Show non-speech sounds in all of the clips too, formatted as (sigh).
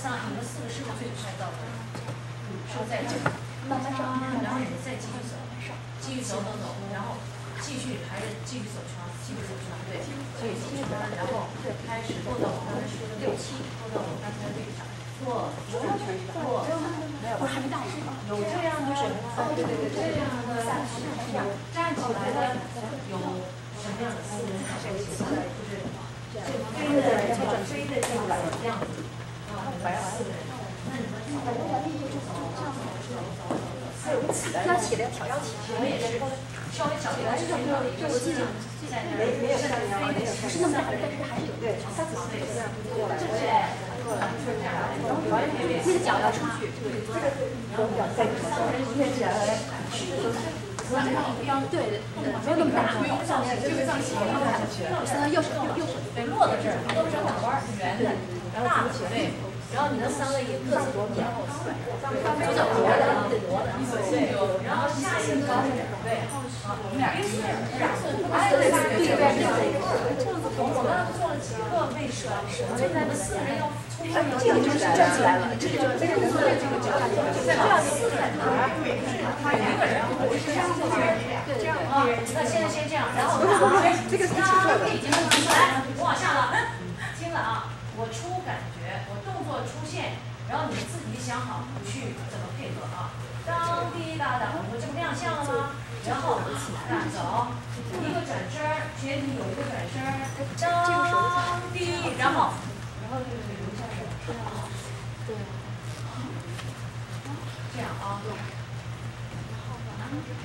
三你们四个是不是最快到的？收在这，慢慢上，然后你们再继续走，继续走走走，然后继续还是继续走圈，继续走圈，对，继续走圈，然后开始做到我刚才说的六七，做到我刚才那个啥，做做做，不是还没到是吧？有这样的，对对对，这样的有站起来的，有什么样的四个人站起来，就是这飞的这个飞的这个样子，啊，四个人，那。起的，要起的要起，我们也是稍微找一个寻找一个机会，在那儿没没有像你那个不是那么大的，但是还是有对，三四岁这样过来，对，过来，然后这个脚要出去，这个这个手脚在你们面前，对，没有那么大，这个上起，现在右手右手对，落在这儿，都是打弯，圆的，大的，对。然后你的三个也各自前后左脚挪的，挪的，对，然后下一个对，好，你们俩一起，哎，对对对对对，我们做了几个背式，现在的四个人要冲上，这个就是站起来了，这个这个动作这个脚，这样四个人，对，他一个人我是这样子，对对啊，那现在先这样，然后 (laughs) 这个是起错了，已经来，我往下了，听了啊，我出感觉。我动作出现，然后你自己想好去怎么配合啊？当滴答答，我这不亮相了吗？然后走，一个转身儿，前提有一个转身，当滴，然后，然后就是留下手，对，这样啊。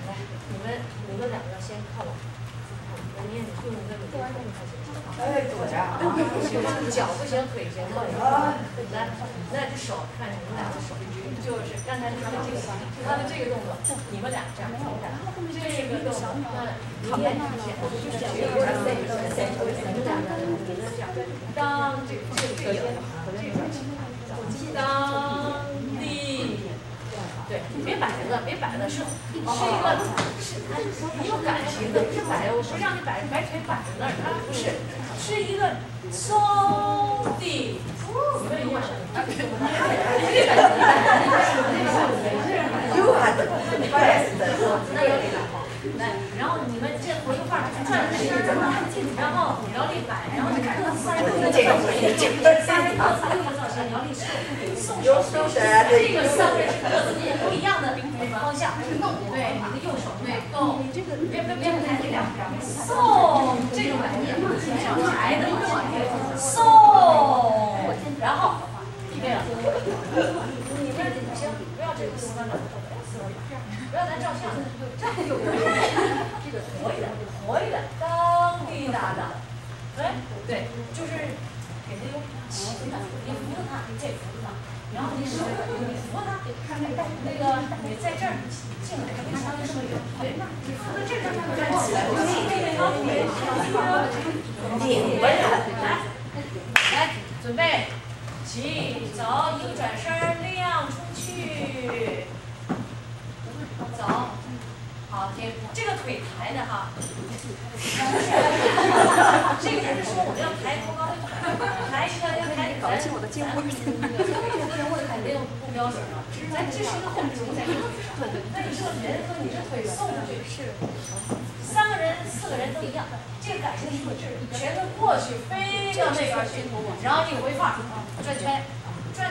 来，你们你们两个先靠我，我念你用一个你的动作。哎，左呀，行，脚不行，腿行，来，那只手，看你们俩的手，就是刚才他的这个，他的这个动作，你们俩这样，这个动作，你也是这样，当这这这个，当立，对，别摆着，别摆着，是是一个，是很有感情的，摆，我不是让你摆摆腿摆在那儿，它不是。是一个松的，你们 (laughs) 有什么？那有理了。来，然后你们这回个范儿，转个身儿，然后摇力摆，然后就看到三个这个，三个各自六个造型，摇力是送手，这个三个是各自不一样的方向，对，你的右手对，动，别别别抬这两边，送这种感觉。抬的，送，然后，对了，你们不行，不要这个四分钟，不要咱照相，这样就可以，这个可以的，可以的，当滴答答，哎，对，就是给他有起子感，你扶着他，你这扶着他，然后你手，你扶他，那个你在这儿进来，别朝那么远，对，你扶着这个站起来，拧回来，来，来，准备，起，走，一个转身，亮出去，走，好，停，这个腿抬的哈，这个不是说我们要抬多高抬一个要抬，咱咱那个肩窝肯定不标准了，咱这是一个控制，在身体上，那你说人和你这腿送出去是。三个人、四个人都一样，这个感情是一致，全都过去，飞到那边去，然后你回放，转圈，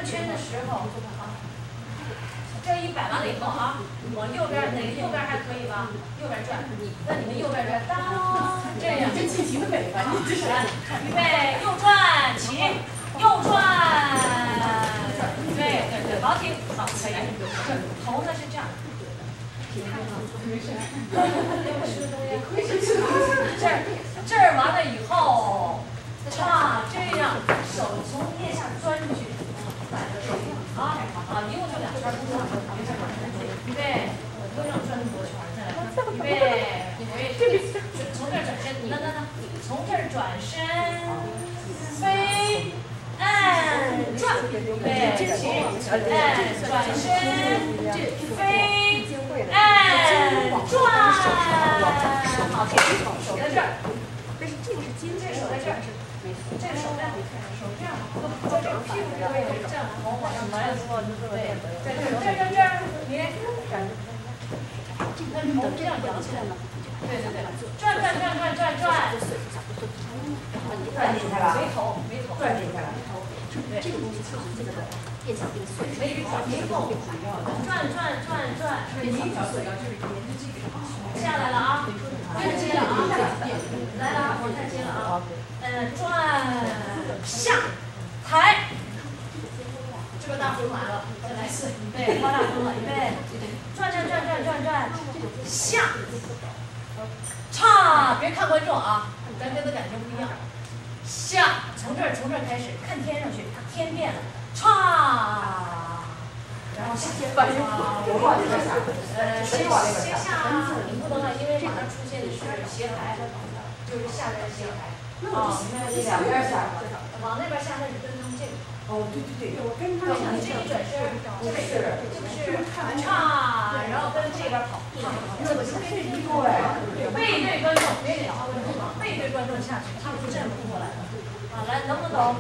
转圈的时候，这一摆完了以后啊，往右边哪个右边还可以吧？右边转，那你们右边转，当这样，这进行的美吧？你这是，预备，右转，起，右转，对对对，好停，好，可以，头呢是这样。这儿这儿完转身，飞，按，转，预备，起，按，转身，飞。哎，转，好，停手在这儿，这是这个是金，这手在这儿，这个手这样，手这样，在这个屁股这个位置这样，往往上来的时候就这么练的。对，这这这，你，那头这样扬起来了。对对对，转转转转转转。转进去了。没头，没头。转进去了。对。这个东西就是这个的变小变碎。没头，没头。转转转转。下来了啊！开始接了啊！来了，往下接了啊！嗯，转下抬。这个大风来了，再来一次，预备，刮大风了，预备，转转转转转转，下，唱，别看观众啊，咱跟的感觉不一样。下，从这儿从这儿开始，看天上去，天变了，唱。然后先把这个，呃，先先下，你不能啊，因为马上出现的是斜台，就是下边斜排。啊，两边下。往那边下，那你跟他们这个。哦，对对对，我跟他们这一转身，这个是就是唱，然后跟这边跑。背对观众，别给他观众啊，背对观众下去，他们是这样过来的。啊，来，能不能懂？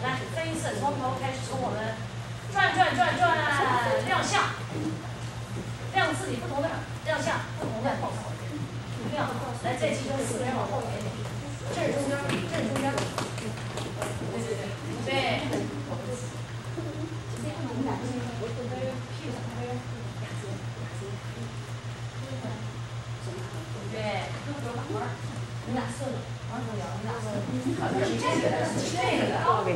来，再一次，从头开始，从我们。转转转转，亮相，亮自己不同的亮相，不同的 pose，来再其中四个人往后一点，这是中间，这是中间，对对对，对。对，你俩顺了，王主聊，你俩顺了，是这个，是这个，高的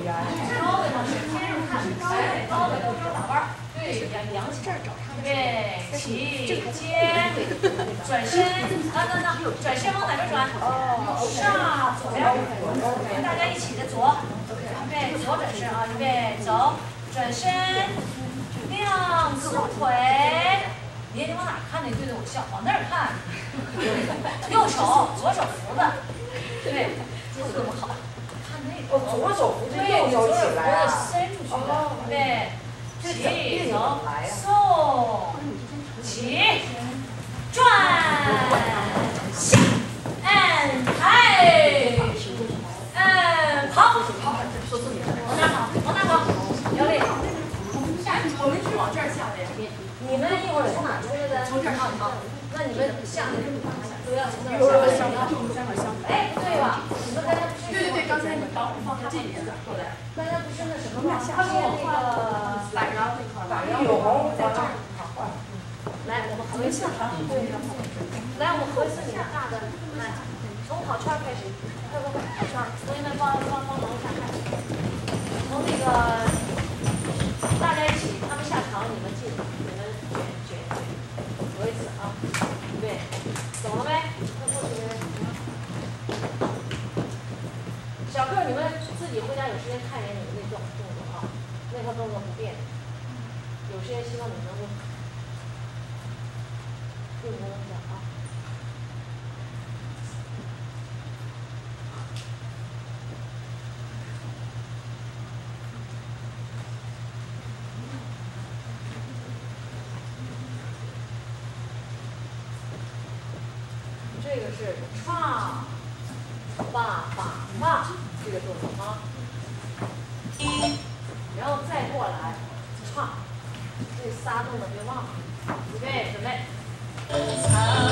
高的嘛是天上看，哎，高的高高打弯儿，对，扬扬起，对，起肩，转身，啊等等，转身往哪边转？上左边，跟大家一起的左，预备左转身啊，预备走，转身，亮左腿。爷，你往哪看呢？对着我笑，往那儿看。右手，左手扶着，对，就这么好。看那个。哦，左手扶着右手起来啊。对，起，走，送，起，转，下，嗯，抬，嗯，跑，往哪跑？往哪跑？姚丽。我们是往这儿下的呀。你们一会儿从哪出来的？从这儿上啊。那你们下的都要从这儿下。哎，不对吧？你们刚才不是？对对对，刚才你把我放在这边。刚才不是那什么吗？他给我画了板上那块儿。有在这儿。好来，我们合一下。来，我们合一次，你们大的。来，从跑圈开始。快快快，跑圈！同学们帮帮帮忙一下，看。从那个你们自己回家有时间看一眼你们那动动作啊，那套动作不变。有时间希望你们能够认真一下啊。这个是唱，爸爸爸，这个动作啊，然后再过来唱，这仨动作别忘了，预备准备。